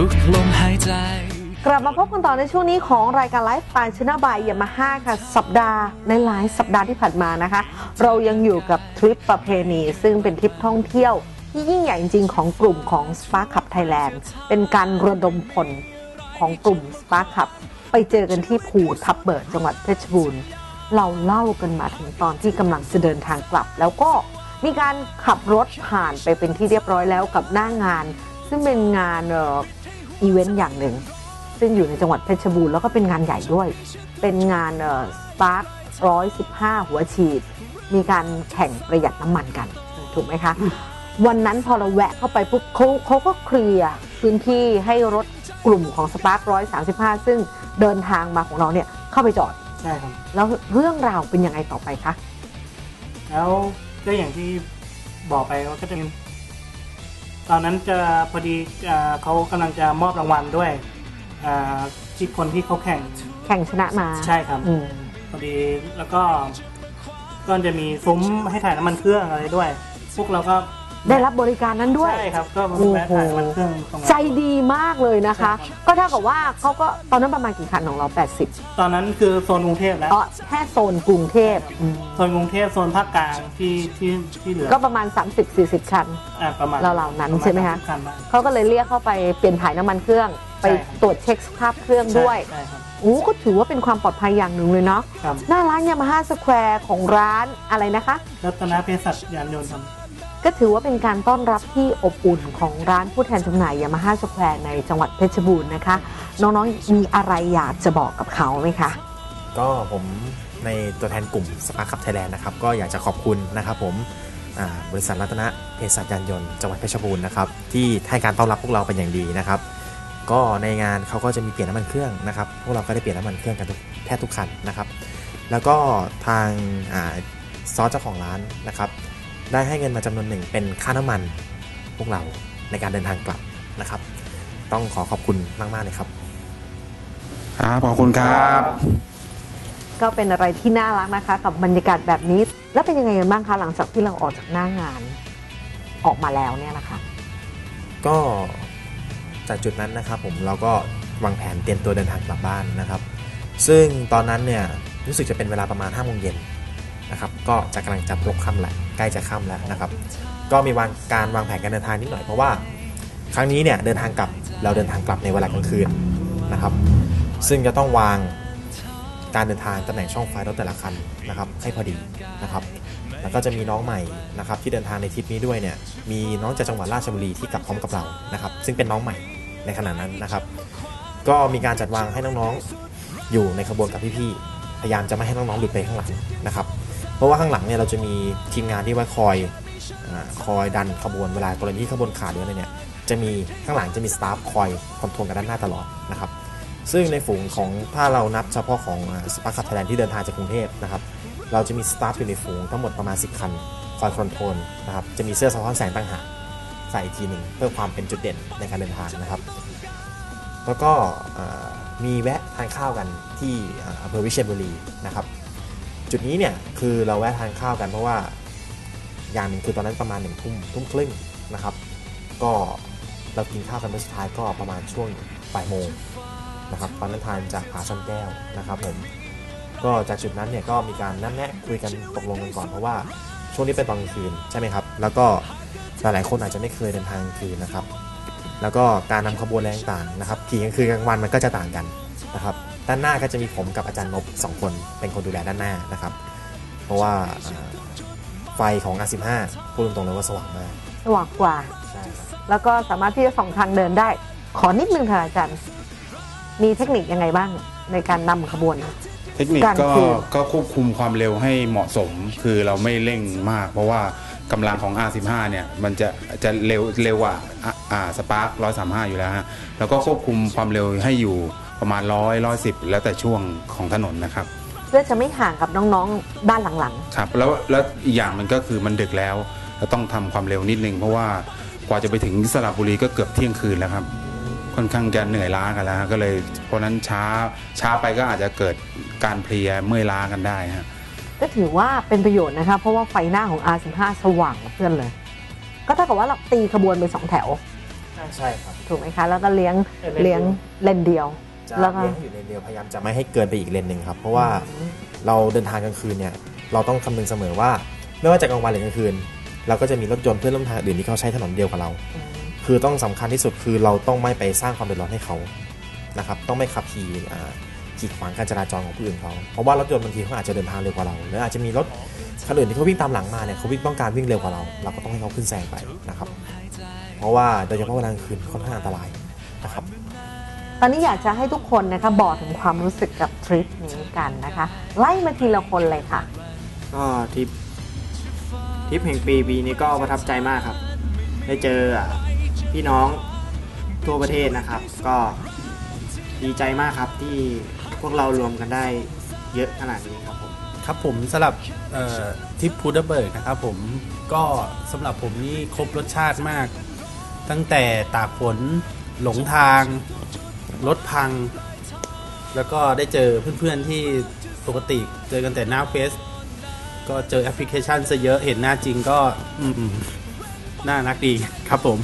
ทุกลมหายใจ กลับมาพบกันต่อในช่วงนี้ของรายการ Lifestyle Channel by Yamaha ค่ะ สัปดาห์ในหลายสัปดาห์ที่ผ่านมานะคะ เรายังอยู่กับทริปประเพณี ซึ่งเป็นทริปท่องเที่ยว ที่ยิ่งใหญ่จริง ๆ ของกลุ่มของ Spark Club Thailand เป็นการระดมพลของกลุ่ม Spark Club ไปเจอกันที่ภูทับเบิกจังหวัดเพชรบูรณ์เราเล่ากันมาถึงตอนที่กำลังจะเดินทางกลับ แล้วก็มีการขับรถผ่านไปเป็นที่เรียบร้อยแล้วกับหน้างาน ซึ่งเป็นงานเอ่ออีเวนต์อย่างหนึ่ง ซึ่งอยู่ในจังหวัดเพชรบูรณ์แล้วก็เป็นงานใหญ่ด้วย เป็นงาน Spark ร้อยสามสิบห้าหัวฉีด มีการแข่งประหยัดน้ำมันกันถูกไหมคะ วันนั้นพอเราแวะเข้าไปปุ๊บเขาเขาก็เคลียร์พื้นที่ให้รถกลุ่มของ Spark ร้อยสามสิบห้าซึ่งเดินทางมาของเราเนี่ยเข้าไปจอดใช่ครับแล้วเรื่องราวเป็นยังไงต่อไปคะแล้วก็อย่างที่บอกไปว่าก็จะมี ตอนนั้นจะพอดีอ่าเขากำลังจะมอบรางวัลด้วยอ่าที่คนที่เขาแข่งแข่งชนะมาใช่ครับอืมพอดีแล้วก็ก็จะมีซุ้มให้ถ่ายน้ำมันเครื่องอะไรด้วย พวกเราก็ ได้รับบริการนั้นด้วย ใช่ครับ ก็มาโอ้แวะโหถ่ายน้ำมันเครื่องตรงนั้น ใจดีมากเลยนะคะ ใช่ครับ ก็เท่ากับว่าเขาก็ตอนนั้นประมาณกี่คันของเรา 80ตอนนั้นคือโซนกรุงเทพแล้วอ๋อแค่โซนกรุงเทพอืมโซนกรุงเทพโซนภาคกลางที่ที่ที่เหลือก็ประมาณ 30-40 คัน อ่าประมาณเหล่าๆนั้นใช่ไหมคะปรณ30นได้ เขาก็เลยเรียกเข้าไปเปลี่ยนถ่ายน้ำมันเครื่อง ไปใช่ครับ ตรวจเช็คสภาพเครื่องด้วยใช่ครับโอ้ก็ถือว่าเป็นความปลอดภัยอย่างหนึ่งเลยเนาะครับหน้าร้าน Yamaha Square ของร้านอะไรนะคะ รัตนเภสัชยานยนต์ครับ ก็ถือว่าเป็นการต้อนรับที่อบอุ่นของร้านผู้แทนจำหน่าย Yamaha Square ในจังหวัดเพชรบูรณ์นะคะ น้องๆมีอะไรอยากจะบอกกับเขาไหมคะ ก็ผมในตัวแทนกลุ่มสปาร์คับไทยแลนด์นะครับ ก็อยากจะขอบคุณนะครับผมบริษัทรัตนเภสัชยานยนต์จังหวัดเพชรบูรณ์นะครับที่ให้การต้อนรับพวกเราเป็นอย่างดีนะครับ ก็ในงานเขาก็จะมีเปลี่ยนน้ำมันเครื่องนะครับพวกเราก็ได้เปลี่ยนน้ำมันเครื่องกันทุกแทบทุกคันนะครับ แล้วก็ทางอซอสเจ้าของร้านนะครับ ได้ให้เงินมาจำนวนหนึ่งเป็นค่าน้ำมันพวกเราในการเดินทางกลับนะครับ ต้องขอขอบคุณมาก ๆ เลยครับ ครับขอบคุณครับ ก็เป็นอะไรที่น่ารักนะคะ กับบรรยากาศแบบนี้ แล้วเป็นยังไงกันบ้างคะหลังจากที่เราออกจากหน้างาน ออกมาแล้วเนี่ยนะคะ ก็จากจุดนั้นนะครับผมเราก็วางแผนเตรียมตัวเดินทางกลับบ้านนะครับ ซึ่งตอนนั้นเนี่ยรู้สึกจะเป็นเวลาประมาณ5้าโมงเย็น นะครับก็จะกำลังจะพลบค่ำแหละใกล้จะค่ำแล้วนะครับ ก็มีวางการวางแผนการเดินทางนิดหน่อยเพราะว่า ครั้งนี้เนี่ยเดินทางกลับเราเดินทางกลับในเวลากลางคืนนะครับ ซึ่งจะต้องวางการเดินทางตำแหน่งช่องไฟรถแต่ละคันนะครับให้พอดีนะครับ แล้วก็จะมีน้องใหม่นะครับที่เดินทางในทริปนี้ด้วยเนี่ยมีน้องจากจังหวัดราชบุรีที่กลับพร้อมกับเรานะครับ ซึ่งเป็นน้องใหม่ในขณะนั้นนะครับ ก็มีการจัดวางให้น้องๆอยู่ในขบวนกับพี่ๆพยายามจะไม่ให้น้องๆหลุดไปข้างหลังนะครับ เพราะว่าข้างหลังเนี่ยเราจะมีทีมงานที่ไว้คอยอคอยดันขบวนเวลากรณีที่ขบวนขาดหรืออะไรเนี่ยจะมีข้างหลังจะมี staff คอย control กับด้านหน้าตลอดนะครับซึ่งในฝูงของถ้าเรานับเฉพาะของ Spark Thailand ที่เดินทางจากกรุงเทพนะครับเราจะมี staff อยู่ในฝูงทั้งหมดประมาณ 10 คันคอย control นะครับจะมีเสื้อสะท้อนแสงต่างหากใส่อีกทีหนึ่งเพื่อความเป็นจุดเด่นในการเดินทางนะครับ แล้วก็มีแวะทานข้าวกันที่อำเภอวิเชียรบุรีนะครับ จุดนี้เนี่ยคือเราแวะทานข้าวกันเพราะว่า อย่างหนึ่งคือตอนนั้นประมาณหนึ่งทุ่มทุ่มครึ่งนะครับ ก็เรากินข้าวกันเมื่อสุดท้ายก็ประมาณช่วงบ่ายโมงนะครับตอนนั้นทานจากผาซ่อนแก้วนะครับผมก็จากจุดนั้นเนี่ยก็มีการนัดแนะคุยกันตกลงกันก่อนเพราะว่าช่วงนี้เป็นตอนกลางคืนใช่ไหมครับ แล้วก็หลายๆคนอาจจะไม่เคยเดินทางกลางคืนนะครับ แล้วก็การนำขบวนแรงต่างนะครับขี่กลางคืนกลางวันมันก็จะต่างกันนะครับ ด้านหน้าก็จะมีผมกับอาจารย์นบสองคนเป็นคนดูแลด้านหน้านะครับ เพราะว่าอ่าไฟของ R15 พูดตรงๆเลยว่าสว่างมาก สว่างกว่าใช่ครับแล้วก็สามารถที่จะส่องทางเดินได้ ขอนิดนึงค่ะอาจารย์ มีเทคนิคยังไงบ้างในการนำขบวน เทคนิคการก็คืนก็ควบคุมความเร็วให้เหมาะสม คือเราไม่เร่งมาก เพราะว่ากำลังของ R15 เนี่ยมันจะจะเร็วเร็วกว่าอะอ่าสปาร์ค135 อยู่แล้วฮะ แล้วก็ควบคุมความเร็วให้อยู่ ประมาณ100 110แล้วแต่ช่วงของถนนนะครับ เพื่อจะไม่ห่างกับน้องๆด้านหลังครับแล้วแล้วอีกอย่างมันก็คือมันดึกแล้วเราต้องทำความเร็วนิดนึง เพราะว่ากว่าจะไปถึงสระบุรีก็เกือบเที่ยงคืนแล้วครับ ค่อนข้างจะเหนื่อยล้ากันแล้วฮะก็เลยเพราะฉะนั้นช้าช้าไปก็อาจจะเกิดการเพลียเมื่อยล้ากันได้ฮะๆ ก็ถือว่าเป็นประโยชน์นะคะ เพราะว่าไฟหน้าของ R15 สว่างกว่าเพื่อนเลย ก็เท่ากับว่าเราตีขบวนไปสองแถว ใช่ครับ ถูกไหมคะ แล้วก็เลี้ยงเออเลนเดียวเลี้ยงเลนเดียว จะแล้วก็ เลี้ยงอยู่เลนเดียวพยายามจะไม่ให้เกินไปอีกเลนหนึ่งครับ เพราะว่าเราเดินทางกลางคืนเนี่ยเราต้องคำนึงเสมอว่า ไม่ว่าจะกลางวันหรือกลางคืน เราก็จะมีรถยนต์เพื่อนร่วมทางอื่นที่เขาใช้ถนนเดียวกับเรา คือต้องสำคัญที่สุดคือเราต้องไม่ไปสร้างความเดือดร้อนให้เขานะครับต้องไม่ขับขี่อ่ากีดขวางการจราจรของผู้อื่นเขาเพราะว่ารถยนต์บางทีเขาอาจจะเดินทางเร็วกว่าเราหรืออาจจะมีรถคันอื่นที่เขาวิ่งตามหลังมาเนี่ยเขาวิ่งต้องการวิ่งเร็วกว่าเรา เราก็ต้องให้เขาขึ้นแซงไปนะครับ เพราะว่าโดยเฉพาะเวลากลางคืนค่อนข้างอันตรายนะครับ ตอนนี้อยากจะให้ทุกคนนะคะบอกถึงความรู้สึกกับทริปนี้กันนะคะ ไล่มาทีละคนเลยค่ะ ก็ทริปทริปแห่งปีปีนี้ก็ประทับใจมากครับ ได้เจออะพี่น้องทั่วประเทศนะครับ ก็ดีใจมากครับที่พวกเรารวมกันได้เยอะขนาดนี้ครับผมครับผมสำหรับเอ่อทริปพูดเบิร์กนะครับผมก็สำหรับผมนี่ครบรสชาติมาก ตั้งแต่ตากฝนหลงทางรถ พัง แล้วก็ได้เจอเพื่อนๆที่ปกติเจอกันแต่หน้าเฟซก็เจอแอปพลิเคชันซะเยอะเห็นหน้าจริงก็อืมๆน่ารักดีครับผม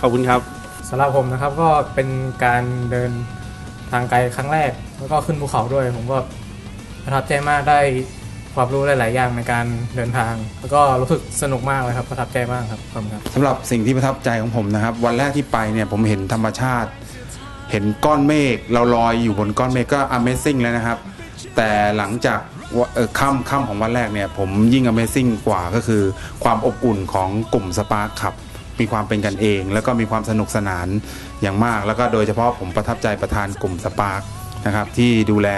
ขอบคุณครับสำหรับผมนะครับก็เป็นการเดินทางไกลครั้งแรก แล้วก็ขึ้นภูเขาด้วย ผมก็ประทับใจมากได้ความรู้หลาย ๆ อย่างในการเดินทาง แล้วก็รู้สึกสนุกมากเลยครับประทับใจมากครับขอบคุณครับสำหรับสิ่งที่ประทับใจของผมนะครับ วันแรกที่ไปเนี่ยผมเห็นธรรมชาติ เห็นก้อนเมฆเราลอยอยู่บนก้อนเมฆก็ Amazing แล้วนะครับ แต่หลังจากค่ำค่ำของวันแรกเนี่ย ผมยิ่ง Amazing กว่าก็คือความอบอุ่นของกลุ่มสปาร์คขับ มีความเป็นกันเอง แล้วก็มีความสนุกสนานอย่างมาก แล้วก็โดยเฉพาะผมประทับใจประธานกลุ่มสปาร์คนะครับที่ดูแล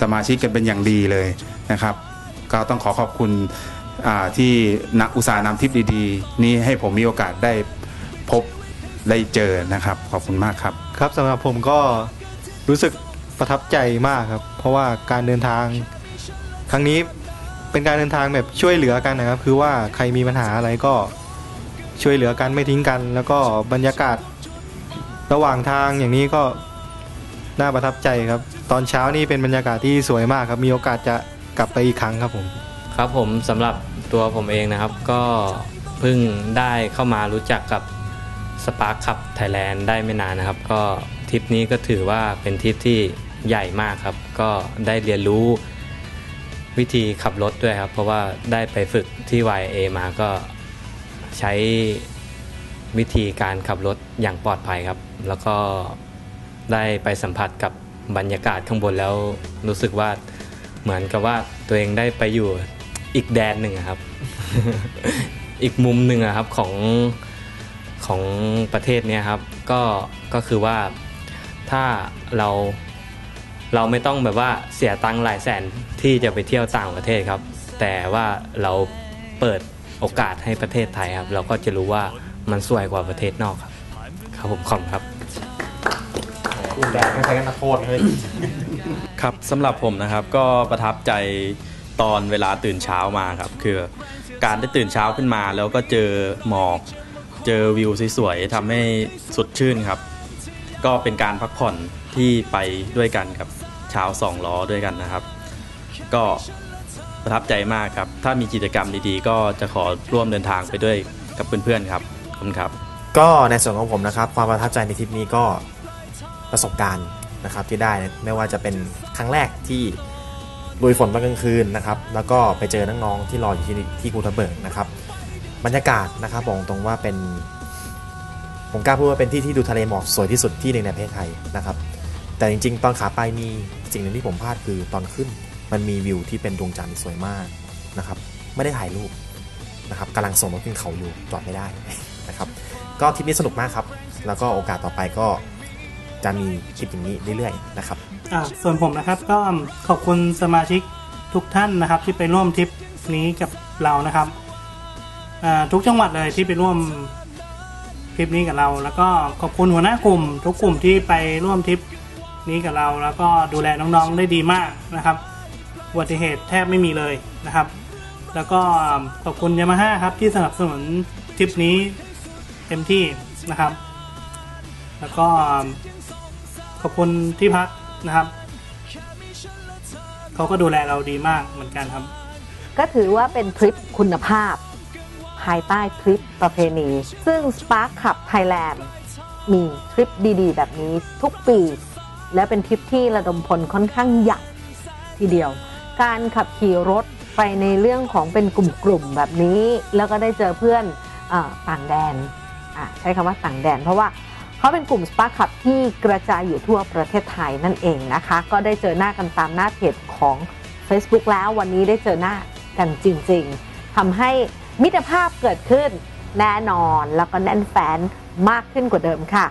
สมาชิกกันเป็นอย่างดีเลยนะครับ ก็ต้องขอขอบคุณที่นักอุตสาหนำทริปดีๆ นี้ให้ผมมีโอกาสได้พบ ได้เจอนะครับ ขอบคุณมากครับ ครับสำหรับผมก็รู้สึกประทับใจมากครับ เพราะว่าการเดินทาง ครั้งนี้เป็นการเดินทางแบบช่วยเหลือกันนะครับ คือว่าใครมีปัญหาอะไรก็ช่วยเหลือกันไม่ทิ้งกัน แล้วก็บรรยากาศระหว่างทางอย่างนี้ก็น่าประทับใจครับ ตอนเช้านี่เป็นบรรยากาศที่สวยมากครับ มีโอกาสจะกลับไปอีกครั้งครับผม ครับผมสำหรับตัวผมเองนะครับ ก็เพิ่งได้เข้ามารู้จักกับ Spark Cup Thailand ได้ไม่นานนะครับ ก็ทริปนี้ก็ถือว่าเป็นทริปที่ใหญ่มากครับ ก็ได้เรียนรู้วิธีขับรถด้วยครับ เพราะว่าได้ไปฝึกที่ YA มาก็ใช้วิธีการขับรถอย่างปลอดภัยครับ แล้วก็ได้ไปสัมผัสกับบรรยากาศข้างบนแล้วรู้สึกว่าเหมือนกับว่าตัวเองได้ไปอยู่อีกแดนหนึ่งครับ อีกมุมหนึ่งครับของ ของประเทศเนี้ยครับก็ก็คือว่าถ้าเราเราไม่ต้องแบบว่าเสียตังค์หลายแสนที่จะไปเที่ยวต่างประเทศครับ แต่ว่าเราเปิดโอกาสให้ประเทศไทยครับ เราก็จะรู้ว่ามันสวยกว่าประเทศนอกครับ ครับผมขอบคุณครับอุ่นแดดไม่ใช่กันนักโทษเลยครับสำหรับผมนะครับก็ประทับใจตอนเวลาตื่นเช้ามาครับ คือการได้ตื่นเช้าขึ้นมาแล้วก็เจอหมอก เจอวิวสวยๆทำให้สดชื่นครับ ก็เป็นการพักผ่อนที่ไปด้วยกันกับชาวสองล้อด้วยกันนะครับ ก็ประทับใจมากครับ ถ้ามีกิจกรรมดีๆ ก็จะขอร่วมเดินทางไปด้วยกับเพื่อนๆครับขอบคุณครับ ก็ในส่วนของผมนะครับ ความประทับใจในทริปนี้ก็ประสบการณ์นะครับที่ได้ไม่ว่าจะเป็นครั้งแรกที่ลุยฝนตอนกลางคืนนะครับ แล้วก็ไปเจอน้องๆที่รออยู่ที่ที่กูทเบิร์กนะครับ บรรยากาศนะครับบอกตรงว่าเป็นผมกล้าพูดว่าเป็นที่ที่ดูทะเลหมอกสวยที่สุดที่หนึ่งในประเทศไทยนะครับ แต่จริงๆ ตอนขาไปมีสิ่งหนึ่งที่ผมพลาดคือตอนขึ้น มันมีวิวที่เป็นดวงจันทร์สวยมากนะครับ ไม่ได้ถ่ายรูปนะครับกำลังส่งรถขึ้นเขาอยู่จอดไม่ได้นะครับ ก็ทริปนี้สนุกมากครับ แล้วก็โอกาสต่อไปก็จะมีทริปอย่างนี้เรื่อยๆนะครับอ่าส่วนผมนะครับก็ขอบคุณสมาชิกทุกท่านนะครับ ที่ไปร่วมทริปนี้กับเรานะครับ ทุกจังหวัดเลยที่ไปร่วมทริปนี้กับเรา แล้วก็ขอบคุณหัวหน้ากลุ่ม ทุกกลุ่มที่ไปร่วมทริปนี้กับเรา แล้วก็ดูแลน้องๆได้ดีมากนะครับอุบัติเหตุแทบไม่มีเลยนะครับ แล้วก็ขอบคุณยามาฮ่าครับที่สนับสนุนทริปนี้เต็มที่นะครับ แล้วก็ขอบคุณที่พักนะครับเขาก็ดูแลเราดีมากเหมือนกันครับ ก็ถือว่าเป็นทริปคุณภาพ ภายใต้ทริปประเพณี ซึ่ง Spark Club Thailand มีทริปดีๆ แบบนี้ทุกปี และเป็นทริปที่ระดมพลค่อนข้างใหญ่ทีเดียว การขับขี่รถไปในเรื่องของเป็นกลุ่มๆแบบนี้ แล้วก็ได้เจอเพื่อนอต่างแดนใช้คำว่าต่างแดน เพราะว่าเขาเป็นกลุ่ม Spark Club ที่กระจายอยู่ทั่วประเทศไทยนั่นเองนะคะ ก็ได้เจอหน้ากันตามหน้าเพจของ Facebook แล้ววันนี้ได้เจอหน้ากันจริง ๆทำให้ มิตรภาพเกิดขึ้นแน่นอนแล้วก็แน่นแฟนมากขึ้นกว่าเดิมค่ะ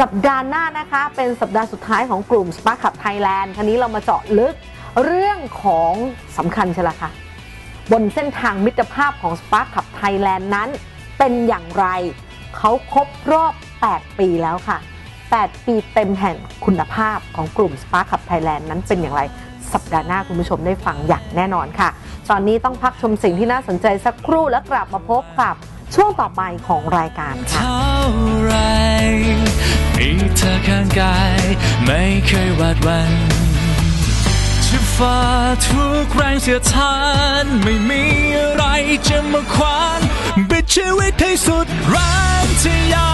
สัปดาห์หน้านะคะเป็นสัปดาห์สุดท้ายของกลุ่ม Spark Club Thailand คราวนี้เรามาเจาะลึกเรื่องของสำคัญใช่ละค่ะบนเส้นทางมิตรภาพของ Spark Club Thailand นั้น เป็นอย่างไรเขาครบรอบ 8 ปีแล้วค่ะ 8 ปีเต็มแห่งคุณภาพของกลุ่ม Spark Club Thailand นั้นเป็นอย่างไร สัปดาห์หน้าคุณผู้ชมได้ฟังอย่างแน่นอนค่ะ ตอนนี้ต้องพักชมสิ่งที่น่าสนใจสักครู่แล้วกลับมาพบกับช่วงต่อไปของรายการค่ะไมีเธอข้างกายไม่เคยหวาดวันจะฝ่าทุกแรงเสียทานไม่มีอะไรจะมาขวางบิดชีวิตให้สุดแรงทะยา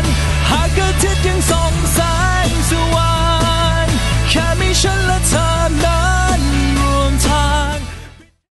น หากอาทิตย์ยังส่องแสงสว่างแค่มีฉันและเธอนั้น